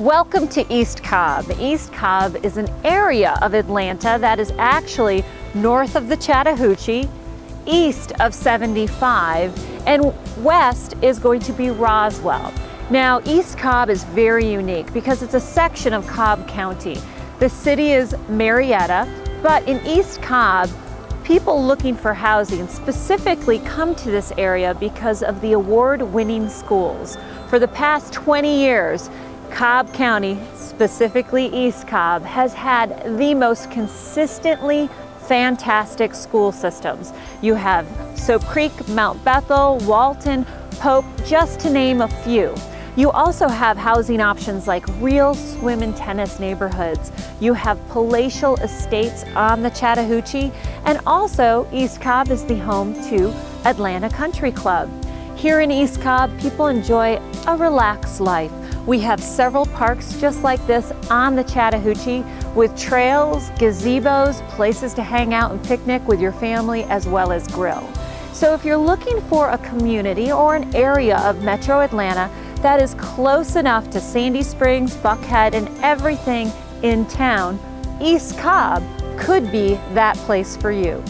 Welcome to East Cobb. East Cobb is an area of Atlanta that is actually north of the Chattahoochee, east of 75, and west is going to be Roswell. Now, East Cobb is very unique because it's a section of Cobb County. The city is Marietta, but in East Cobb, people looking for housing specifically come to this area because of the award-winning schools. For the past 20 years, Cobb County, specifically East Cobb, has had the most consistently fantastic school systems. You have Sope Creek, Mount Bethel, Walton, Pope, just to name a few. You also have housing options like real swim and tennis neighborhoods. You have palatial estates on the Chattahoochee, and also East Cobb is the home to Atlanta Country Club. Here in East Cobb, people enjoy a relaxed life we have several parks just like this on the Chattahoochee with trails, gazebos, places to hang out and picnic with your family as well as grill. So if you're looking for a community or an area of Metro Atlanta that is close enough to Sandy Springs, Buckhead, and everything in town, East Cobb could be that place for you.